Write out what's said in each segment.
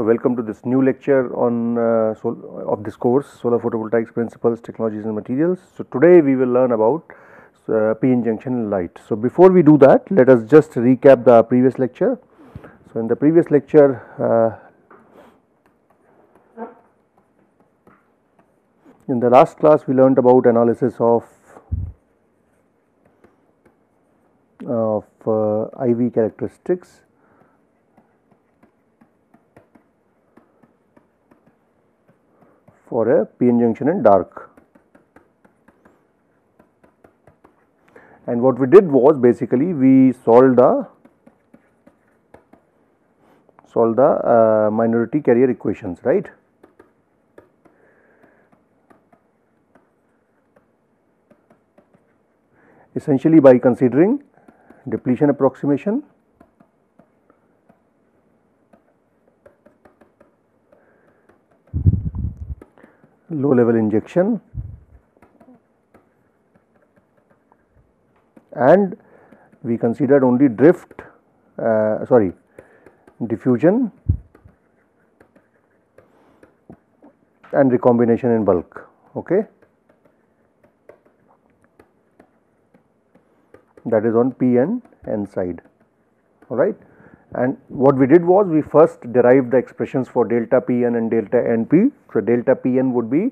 So, welcome to this new lecture on uh, of this course solar photovoltaics principles technologies and materials. So, today we will learn about uh, p-n junction light. So, before we do that let us just recap the previous lecture. So, in the previous lecture uh, in the last class we learned about analysis of of uh, IV characteristics for a p-n junction in dark. And what we did was basically we solved the solve the uh, minority carrier equations right. Essentially by considering depletion approximation low level injection. And we considered only drift uh, sorry diffusion and recombination in bulk okay? That is on p and n side all right and what we did was we first derived the expressions for delta Pn and delta Np. So, delta Pn would be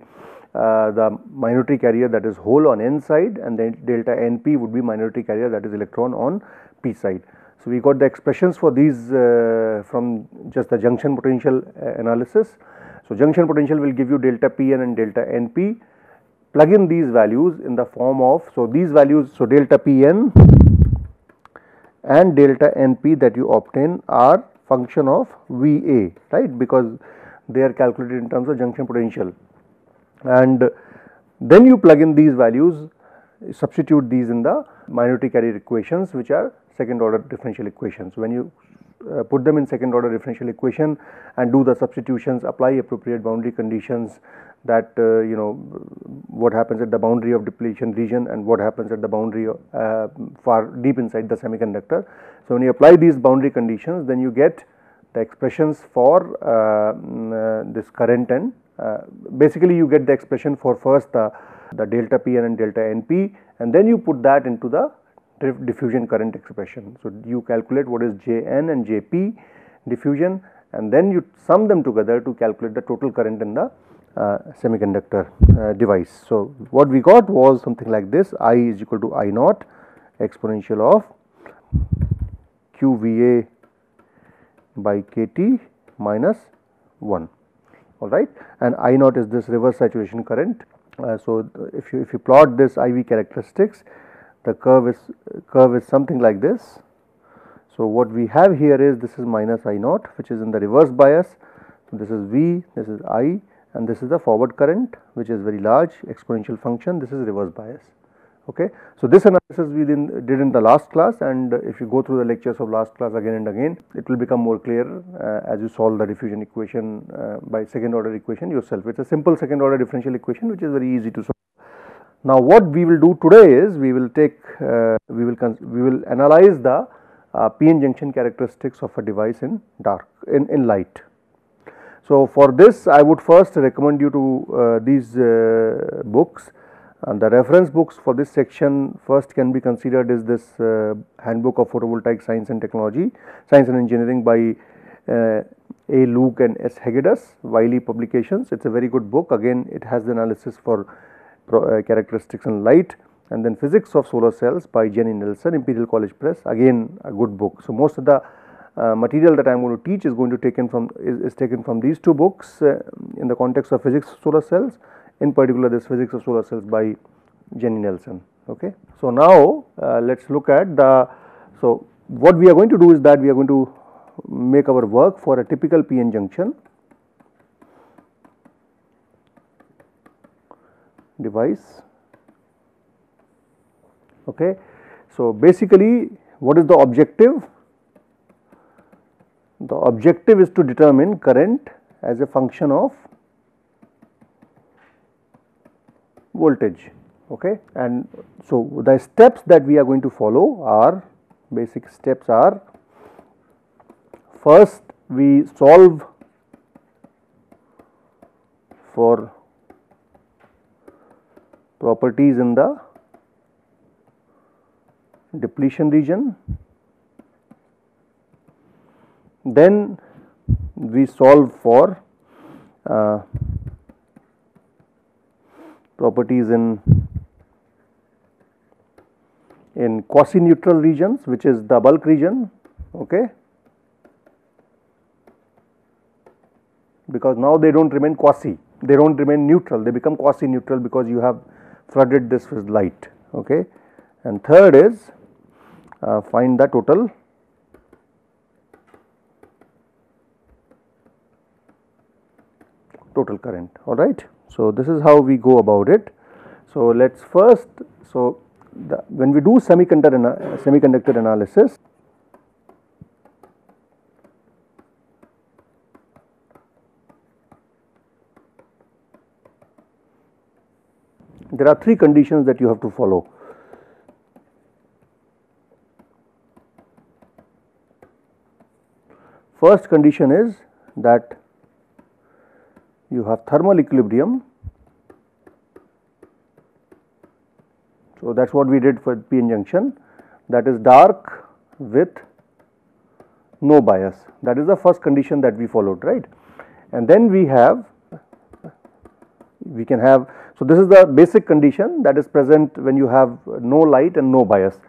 uh, the minority carrier that is hole on n side and then delta Np would be minority carrier that is electron on p side. So, we got the expressions for these uh, from just the junction potential uh, analysis. So, junction potential will give you delta Pn and delta Np plug in these values in the form of so these values so delta Pn and delta NP that you obtain are function of VA right because they are calculated in terms of junction potential and then you plug in these values substitute these in the minority carrier equations which are second order differential equations. When you uh, put them in second order differential equation and do the substitutions apply appropriate boundary conditions that uh, you know what happens at the boundary of depletion region and what happens at the boundary uh, far deep inside the semiconductor. So, when you apply these boundary conditions then you get the expressions for uh, mm, uh this current and uh, basically you get the expression for first the, the delta Pn and delta Np and then you put that into the diffusion current expression. So, you calculate what is Jn and Jp diffusion and then you sum them together to calculate the total current in the semiconductor uh, device. So, what we got was something like this I is equal to I naught exponential of QVA by KT minus 1 all right and I naught is this reverse saturation current. Uh, so, if you if you plot this IV characteristics the curve is curve is something like this. So, what we have here is this is minus I naught which is in the reverse bias. So, this is V this is I and this is the forward current which is very large exponential function. This is reverse bias. Okay. So, this analysis we did in the last class. And if you go through the lectures of last class again and again it will become more clear uh, as you solve the diffusion equation uh, by second order equation yourself. It is a simple second order differential equation which is very easy to solve. Now, what we will do today is we will take uh, we will we will analyze the uh, p-n junction characteristics of a device in dark in, in light so, for this I would first recommend you to uh, these uh, books and the reference books for this section first can be considered is this uh, handbook of photovoltaic science and technology science and engineering by A. Luque and S. Hegedus Wiley publications it is a very good book again it has the analysis for uh, characteristics and light and then physics of solar cells by Jenny Nelson Imperial College Press again a good book. So, most of the uh, material that I am going to teach is going to taken from is, is taken from these two books uh, in the context of physics of solar cells in particular this physics of solar cells by Jenny Nelson. Okay. So, now uh, let us look at the so what we are going to do is that we are going to make our work for a typical PN junction device. Okay. So, basically what is the objective the objective is to determine current as a function of voltage okay and so the steps that we are going to follow are basic steps are first we solve for properties in the depletion region. Then we solve for uh, properties in in quasi neutral regions which is the bulk region okay? Because now they do not remain quasi they do not remain neutral they become quasi neutral because you have flooded this with light okay? And third is uh, find the total total current all right. So, this is how we go about it. So, let us first so the, when we do semiconductor semiconductor analysis there are three conditions that you have to follow. First condition is that you have thermal equilibrium. So, that is what we did for PN junction. That is dark with no bias. That is the first condition that we followed right? And then we have we can have so this is the basic condition that is present when you have no light and no bias.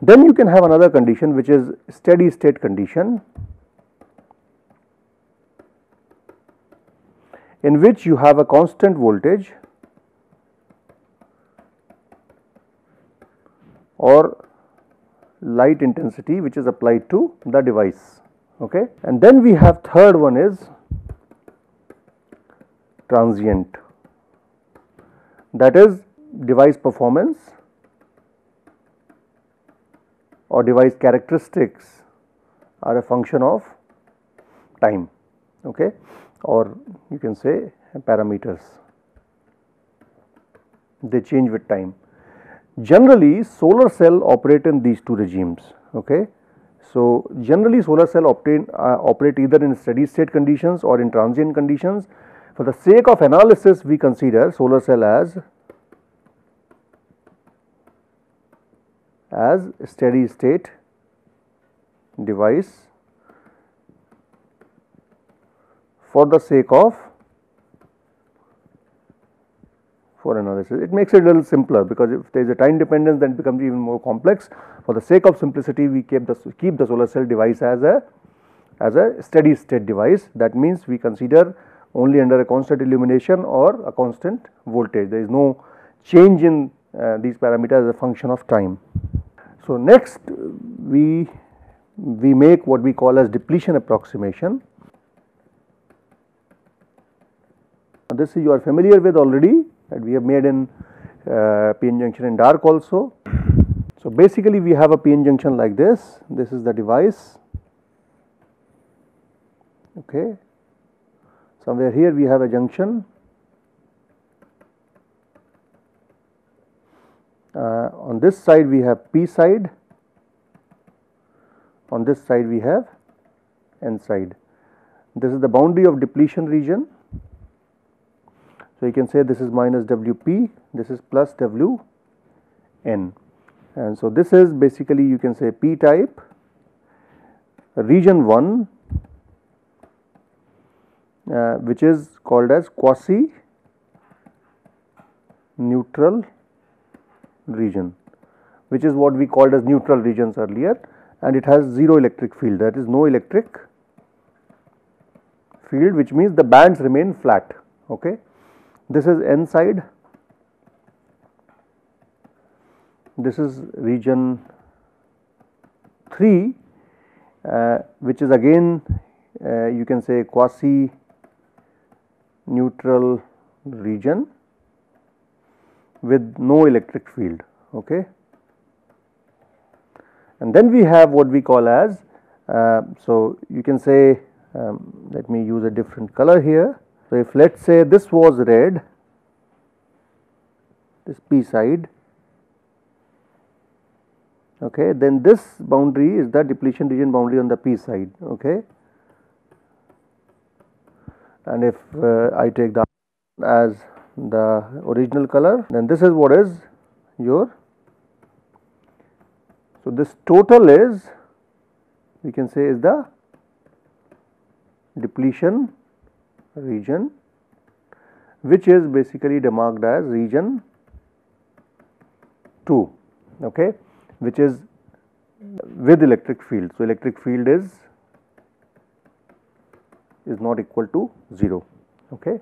Then you can have another condition which is steady state condition in which you have a constant voltage or light intensity which is applied to the device okay? And then we have third one is transient. That is device performance or device characteristics are a function of time okay or you can say parameters they change with time. Generally solar cell operate in these two regimes okay. So, generally solar cell obtain, uh, operate either in steady state conditions or in transient conditions. For the sake of analysis we consider solar cell as as steady state device for the sake of for analysis. It makes it a little simpler because if there is a time dependence then it becomes even more complex. For the sake of simplicity we keep the keep the solar cell device as a as a steady state device that means we consider only under a constant illumination or a constant voltage there is no change in uh, these parameters as a function of time. So, next we we make what we call as depletion approximation This you are familiar with already that we have made in uh, PN junction in dark also. So, basically we have a PN junction like this, this is the device okay. Somewhere here we have a junction uh, on this side we have P side, on this side we have N side. This is the boundary of depletion region so, you can say this is minus Wp, this is plus Wn and so this is basically you can say p type region 1 uh, which is called as quasi neutral region which is what we called as neutral regions earlier. And it has 0 electric field. That is no electric field which means the bands remain flat. Okay this is N side, this is region 3 uh, which is again uh, you can say quasi neutral region with no electric field okay? And then we have what we call as uh, so you can say um, let me use a different color here so, if let us say this was red, this p side, okay, then this boundary is the depletion region boundary on the p side. Okay. And if uh, I take the as the original color then this is what is your so this total is we can say is the depletion region which is basically demarked as region 2 okay which is with electric field so electric field is is not equal to 0 okay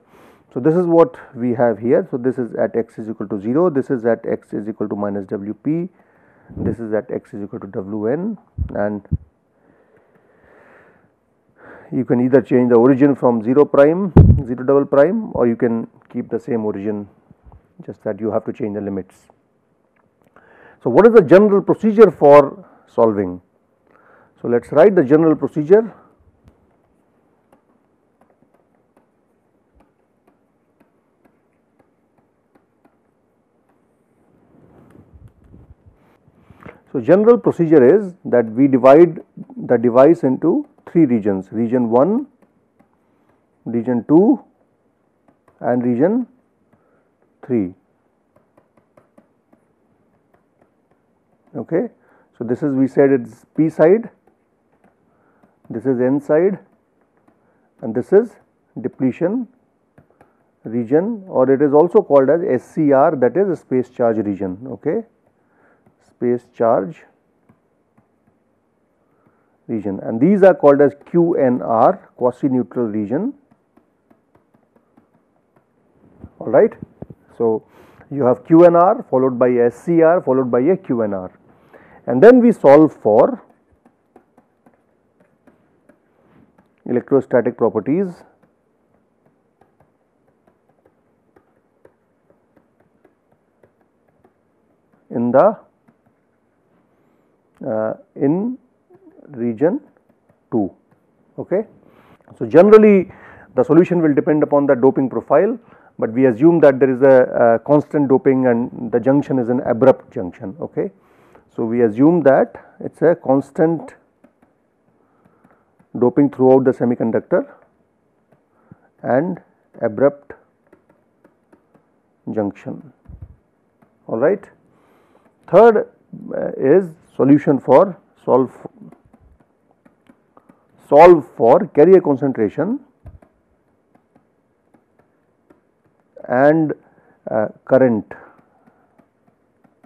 so, this is what we have here. So, this is at x is equal to 0, this is at x is equal to minus Wp, this is at x is equal to Wn and you can either change the origin from 0 prime, 0 double prime or you can keep the same origin just that you have to change the limits. So, what is the general procedure for solving? So, let us write the general procedure So, general procedure is that we divide the device into three regions region 1, region 2 and region 3. Okay. So, this is we said it is P side, this is N side and this is depletion region or it is also called as SCR that is space charge region. Okay space charge region. And these are called as QNR quasi neutral region. Alright. So, you have QNR followed by SCR followed by a QNR and then we solve for electrostatic properties. In the uh, in region 2. Okay. So, generally the solution will depend upon the doping profile, but we assume that there is a, a constant doping and the junction is an abrupt junction. Okay. So, we assume that it is a constant doping throughout the semiconductor and abrupt junction all right. Third uh, is solution for solve solve for carrier concentration and uh, current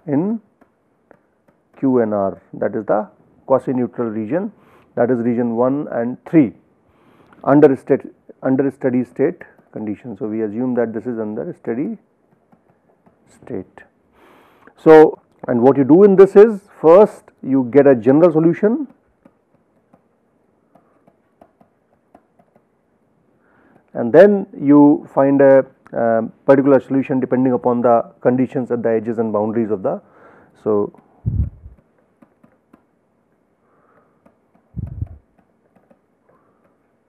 in QNR that is the quasi neutral region that is region 1 and 3 under state under steady state condition. So, we assume that this is under steady state. So, and what you do in this is first you get a general solution and then you find a uh, particular solution depending upon the conditions at the edges and boundaries of the. So,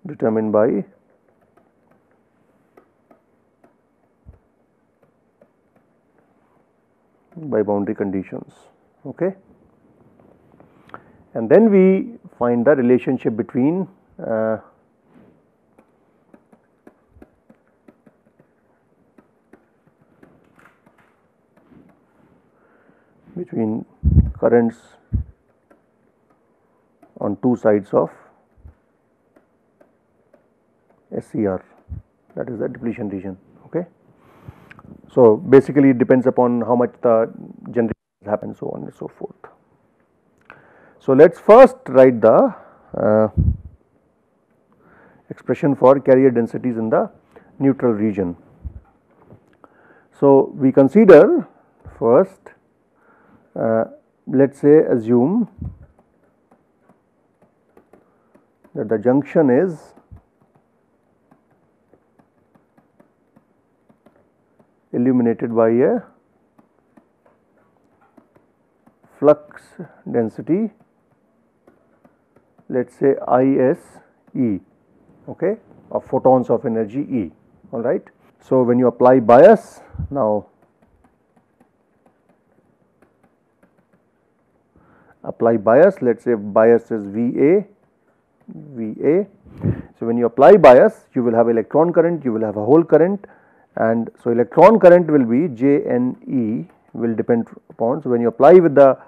determined by by boundary conditions. Okay. And then we find the relationship between uh, between currents on two sides of SCR that is the depletion region. Okay. So, basically it depends upon how much the generation happens so on and so forth. So, let us first write the uh, expression for carrier densities in the neutral region. So, we consider first uh, let us say assume that the junction is illuminated by a flux density let us say IS E okay, of photons of energy E alright. So, when you apply bias now apply bias let us say bias is VA VA. So, when you apply bias you will have electron current you will have a hole current and so electron current will be J N E will depend upon. So, when you apply with the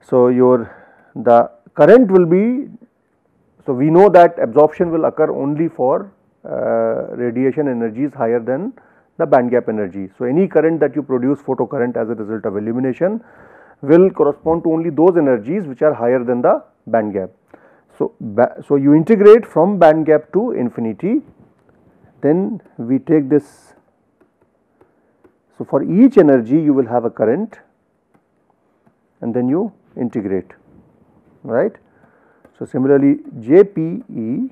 so your the current will be so we know that absorption will occur only for uh, radiation energies higher than the band gap energy. So, any current that you produce photo current as a result of illumination will correspond to only those energies which are higher than the band gap. So, so you integrate from band gap to infinity then we take this. So, for each energy you will have a current and then you integrate right. So, similarly JPE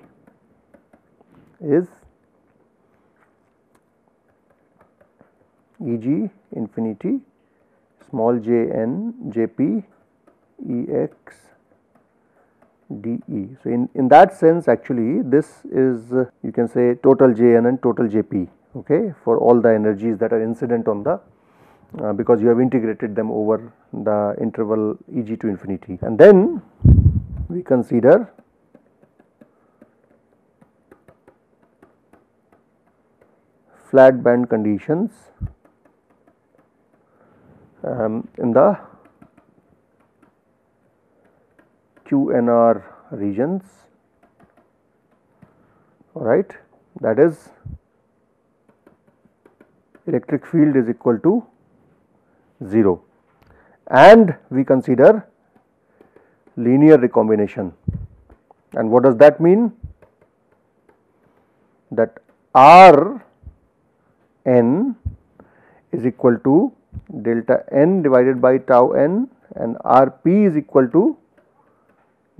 is Eg infinity small j n j p e x d e. So, in, in that sense actually this is uh, you can say total j n and total j p okay, for all the energies that are incident on the uh, because you have integrated them over the interval E g to infinity and then we consider flat band conditions um, in the QNR regions right that is electric field is equal to 0 and we consider linear recombination. And what does that mean? That R n is equal to delta n divided by tau n and R p is equal to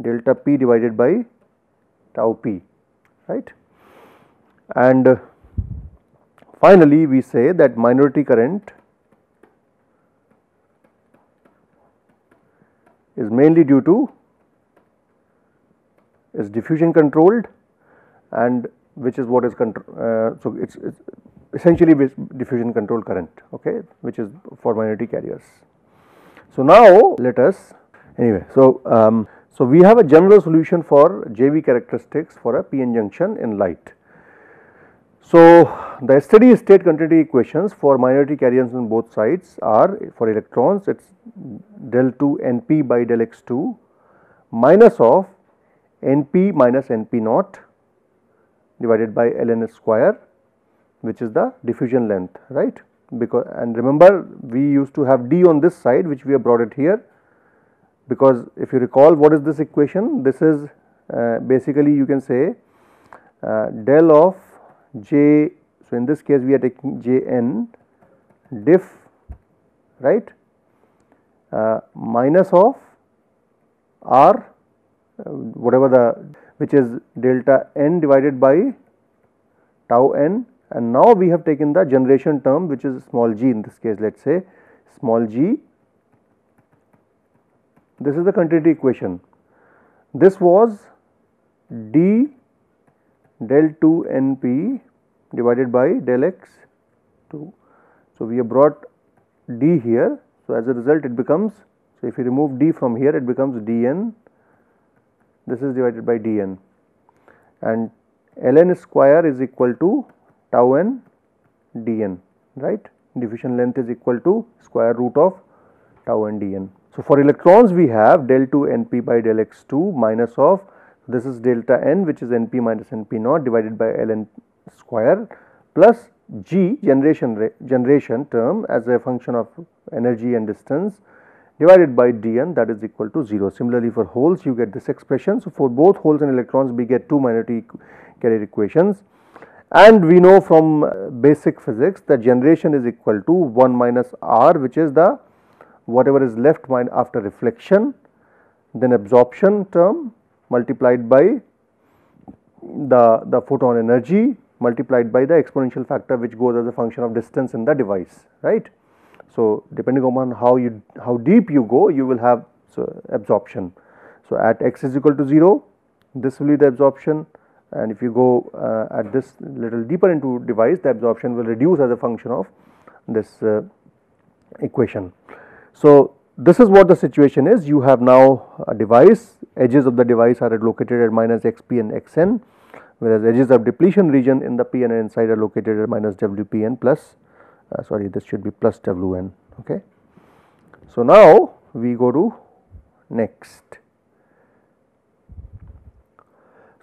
delta p divided by tau p right? And uh, finally we say that minority current is mainly due to is diffusion controlled and which is what is control uh, so it's, it's essentially diffusion control current okay which is for minority carriers. So now let us anyway so um, so we have a general solution for JV characteristics for a PN junction in light. So the steady state continuity equations for minority carriers on both sides are for electrons it is del 2 np by del x2 minus of np minus np naught divided by ln square which is the diffusion length right? Because and remember we used to have d on this side which we have brought it here. Because if you recall what is this equation? This is uh, basically you can say uh, del of j so in this case we are taking j n diff right? Uh, minus of r uh, whatever the which is delta n divided by tau n and now we have taken the generation term which is small g in this case let us say small g. This is the continuity equation. This was d del 2 np divided by del x 2 so we have brought d here. So as a result it becomes so if you remove d from here it becomes dn this is divided by dn and ln square is equal to tau n dn right diffusion length is equal to square root of tau n dn. So, for electrons we have del 2 np by del x 2 minus of this is delta n which is np minus np naught divided by ln square plus g generation generation term as a function of energy and distance divided by dn that is equal to 0. Similarly, for holes you get this expression. So, for both holes and electrons we get two minority carrier equations and we know from uh, basic physics that generation is equal to 1 minus r which is the whatever is left after reflection then absorption term multiplied by the, the photon energy multiplied by the exponential factor which goes as a function of distance in the device right. So, depending upon how you how deep you go you will have so absorption. So, at x is equal to 0 this will be the absorption and if you go uh, at this little deeper into device the absorption will reduce as a function of this uh, equation. So, this is what the situation is you have now a device edges of the device are located at minus xp and xn whereas edges of depletion region in the p and n side are located at minus Wpn plus uh, sorry this should be plus Wn okay. So now we go to next.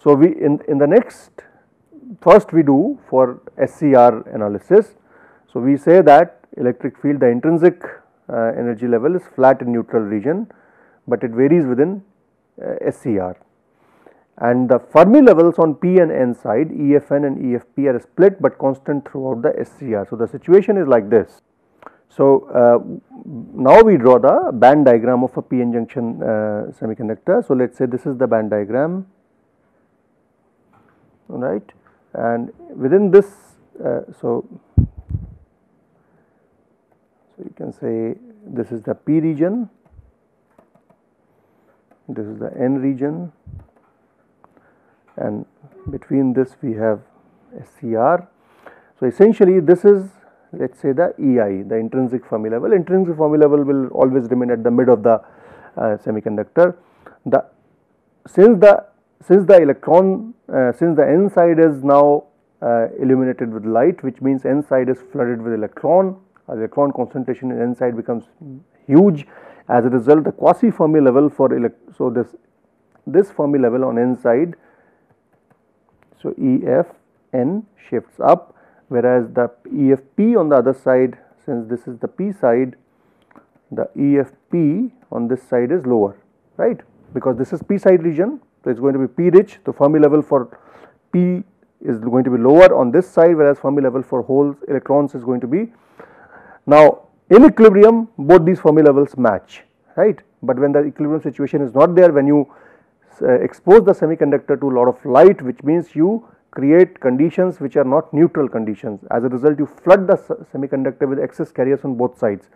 So we in, in the next first we do for SCR analysis. So we say that electric field the intrinsic uh, energy level is flat in neutral region, but it varies within uh, SCR and the Fermi levels on P and N side EFN and EFP are split but constant throughout the SCR. So, the situation is like this. So, uh, now we draw the band diagram of a PN junction uh, semiconductor. So, let us say this is the band diagram right and within this uh, so, so you can say this is the P region, this is the N region and between this we have SCR. So, essentially this is let us say the EI the intrinsic Fermi level, intrinsic Fermi level will always remain at the mid of the uh, semiconductor. The since the since the electron uh, since the n side is now uh, illuminated with light which means n side is flooded with electron electron concentration in n side becomes huge as a result the quasi Fermi level for so this this Fermi level on n side so, EF n shifts up whereas the EFP on the other side since this is the P side the EFP on this side is lower right because this is P side region. So, it is going to be P rich the Fermi level for P is going to be lower on this side whereas Fermi level for holes electrons is going to be. Now, in equilibrium both these Fermi levels match right, but when the equilibrium situation is not there when you uh, expose the semiconductor to a lot of light which means you create conditions which are not neutral conditions. As a result you flood the semiconductor with excess carriers on both sides.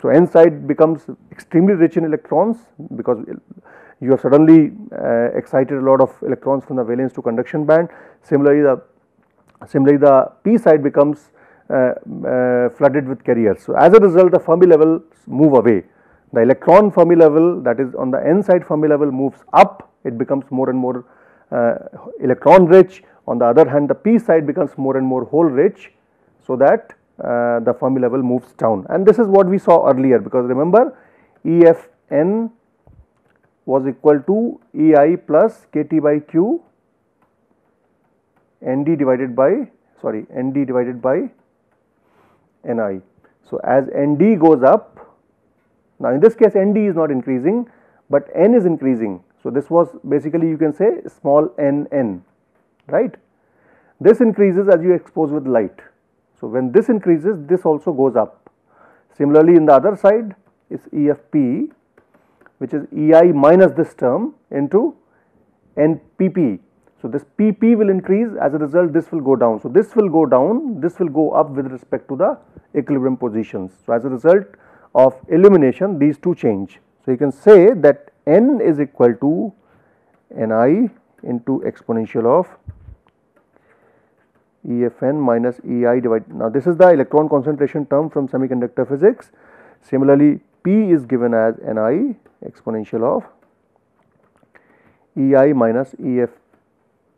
So, n side becomes extremely rich in electrons because you have suddenly uh, excited a lot of electrons from the valence to conduction band. Similarly, the similarly the p side becomes uh, uh, flooded with carriers. So, as a result the Fermi levels move away. The electron Fermi level that is on the n side Fermi level moves up it becomes more and more uh, electron rich. On the other hand, the p side becomes more and more hole rich, so that uh, the Fermi level moves down. And this is what we saw earlier because remember EFN was equal to EI plus KT by Q ND divided by sorry ND divided by NI. So, as ND goes up, now in this case ND is not increasing, but N is increasing so, this was basically you can say small n n right. This increases as you expose with light. So, when this increases this also goes up. Similarly, in the other side is EFP which is EI minus this term into NPP. So, this PP will increase as a result this will go down. So, this will go down this will go up with respect to the equilibrium positions. So, as a result of elimination these two change. So, you can say that n is equal to Ni into exponential of EFN minus EI divided. Now, this is the electron concentration term from semiconductor physics. Similarly, P is given as Ni exponential of EI minus EF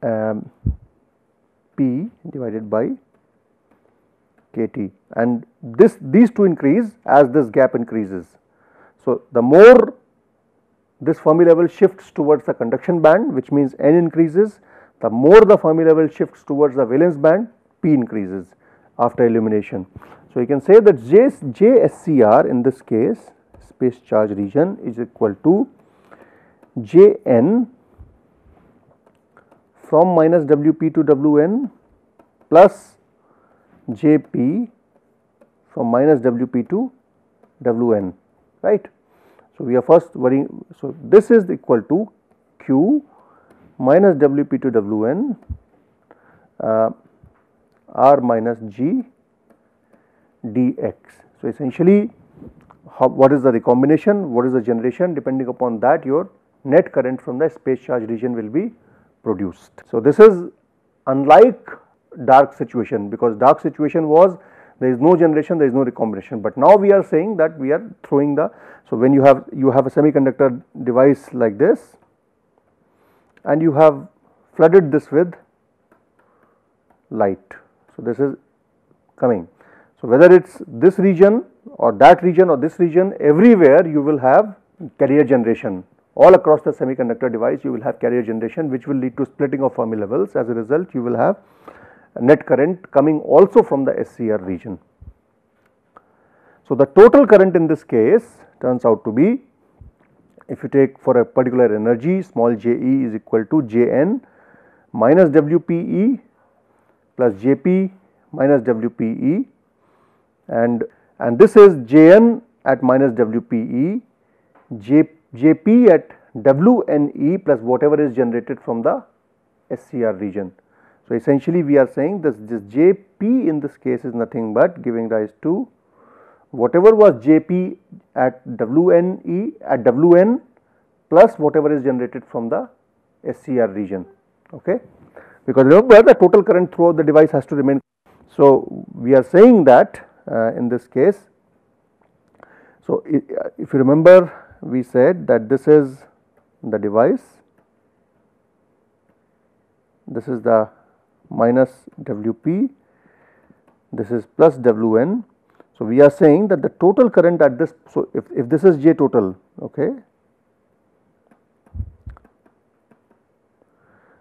um, P divided by KT and this these two increase as this gap increases. So, the more this Fermi level shifts towards the conduction band which means n increases the more the Fermi level shifts towards the valence band p increases after illumination. So, you can say that J, JSCR in this case space charge region is equal to Jn from minus Wp to Wn plus Jp from minus Wp to Wn right. So, we are first worrying. So, this is equal to q minus Wp to Wn uh, r minus g dx. So, essentially how, what is the recombination, what is the generation depending upon that your net current from the space charge region will be produced. So, this is unlike dark situation because dark situation was there is no generation there is no recombination but now we are saying that we are throwing the so when you have you have a semiconductor device like this and you have flooded this with light. So, this is coming. So, whether it is this region or that region or this region everywhere you will have carrier generation. All across the semiconductor device you will have carrier generation which will lead to splitting of Fermi levels. As a result you will have net current coming also from the SCR region. So, the total current in this case turns out to be if you take for a particular energy small j e is equal to j n minus w p e plus j p minus w p e. And and this is j n at minus w p e j j p at w n e plus whatever is generated from the SCR region. So, essentially we are saying this, this J p in this case is nothing but giving rise to whatever was J p at W n e at W n plus whatever is generated from the SCR region. Okay. Because remember the total current throughout the device has to remain. So, we are saying that in this case. So, if you remember we said that this is the device, this is the minus Wp, this is plus Wn. So, we are saying that the total current at this, so if, if this is J total, okay,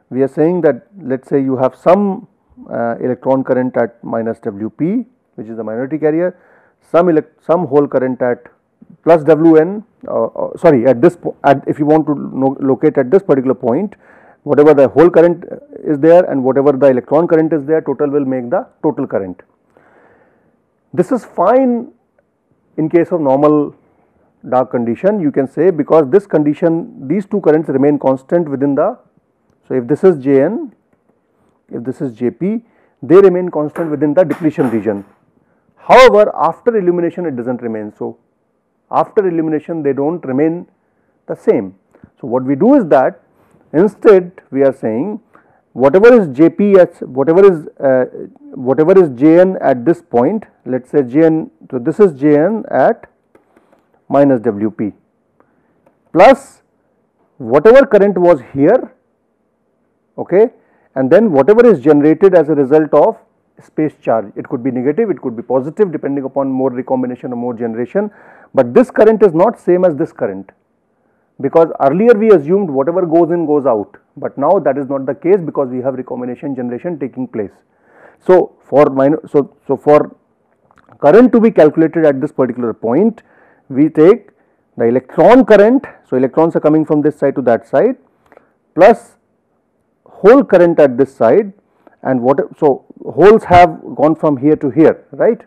we are saying that let us say you have some uh, electron current at minus Wp which is the minority carrier, some elect some hole current at plus Wn uh, uh, sorry at this at if you want to locate at this particular point whatever the hole current is there and whatever the electron current is there total will make the total current. This is fine in case of normal dark condition you can say because this condition these two currents remain constant within the. So, if this is Jn if this is Jp they remain constant within the depletion region. However, after illumination it does not remain so after illumination they do not remain the same. So, what we do is that Instead, we are saying whatever is JP at whatever is uh, whatever is JN at this point, let us say JN, so this is JN at minus WP plus whatever current was here okay and then whatever is generated as a result of space charge. It could be negative it could be positive depending upon more recombination or more generation. But this current is not same as this current. Because earlier we assumed whatever goes in goes out, but now that is not the case because we have recombination generation taking place. So, for so, so for current to be calculated at this particular point, we take the electron current, so electrons are coming from this side to that side plus hole current at this side and what so holes have gone from here to here right.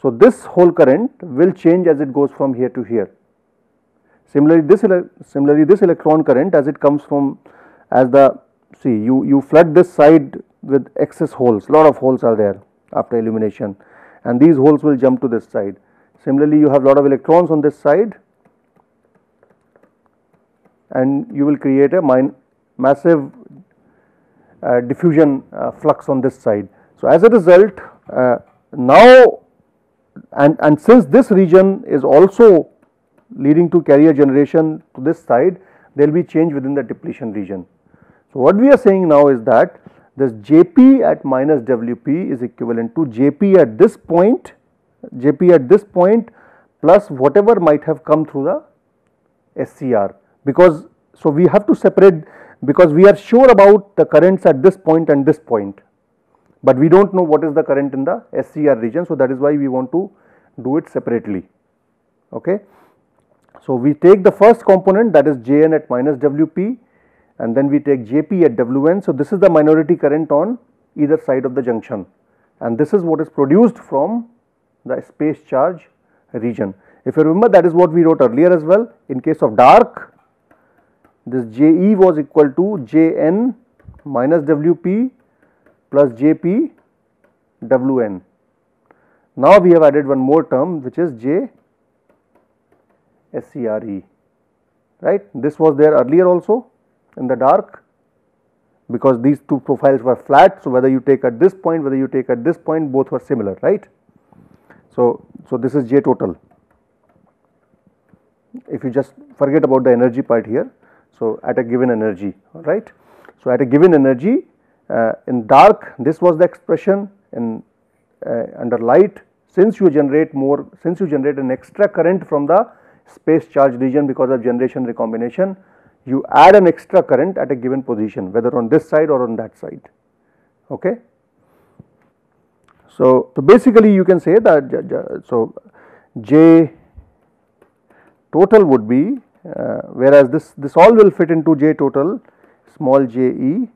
So, this hole current will change as it goes from here to here Similarly, this similarly this electron current as it comes from as the see you you flood this side with excess holes lot of holes are there after illumination and these holes will jump to this side. Similarly, you have lot of electrons on this side and you will create a massive diffusion uh, flux on this side. So, as a result uh, now and, and since this region is also leading to carrier generation to this side there will be change within the depletion region. So, what we are saying now is that this Jp at minus Wp is equivalent to Jp at this point, Jp at this point plus whatever might have come through the SCR because so we have to separate because we are sure about the currents at this point and this point, but we do not know what is the current in the SCR region. So, that is why we want to do it separately. Okay. So, we take the first component that is Jn at minus Wp and then we take Jp at Wn. So, this is the minority current on either side of the junction and this is what is produced from the space charge region. If you remember that is what we wrote earlier as well in case of dark this Je was equal to Jn minus Wp plus Jp Wn. Now, we have added one more term which is J S C R E right. This was there earlier also in the dark because these two profiles were flat. So, whether you take at this point whether you take at this point both were similar right. So, so this is J total if you just forget about the energy part here. So, at a given energy right. So, at a given energy uh, in dark this was the expression in uh, under light since you generate more since you generate an extra current from the space charge region because of generation recombination you add an extra current at a given position whether on this side or on that side okay. So, so basically you can say that so J total would be uh, whereas this this all will fit into J total small j e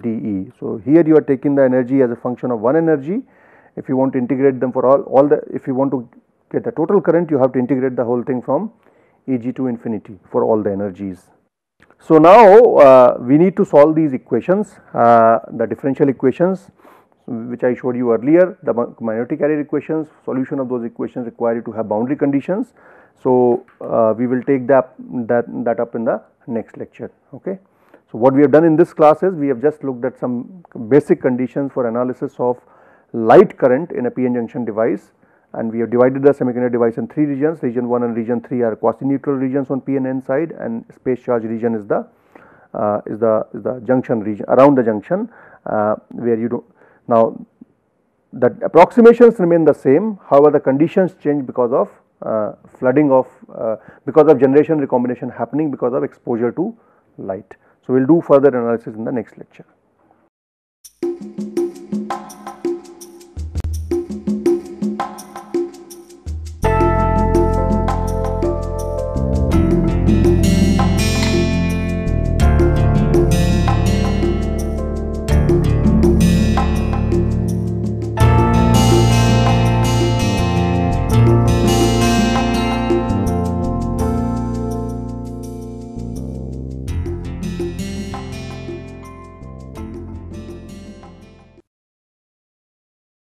d e. So, here you are taking the energy as a function of one energy if you want to integrate them for all all the if you want to get the total current you have to integrate the whole thing from E g to infinity for all the energies. So, now uh, we need to solve these equations uh, the differential equations which I showed you earlier the minority carrier equations solution of those equations require you to have boundary conditions. So, uh, we will take that, that, that up in the next lecture. Okay. So, what we have done in this class is we have just looked at some basic conditions for analysis of light current in a PN junction device and we have divided the semiconductor device in 3 regions region 1 and region 3 are quasi neutral regions on p and n side and space charge region is the uh, is the is the junction region around the junction uh, where you do now the approximations remain the same however the conditions change because of uh, flooding of uh, because of generation recombination happening because of exposure to light. So, we will do further analysis in the next lecture.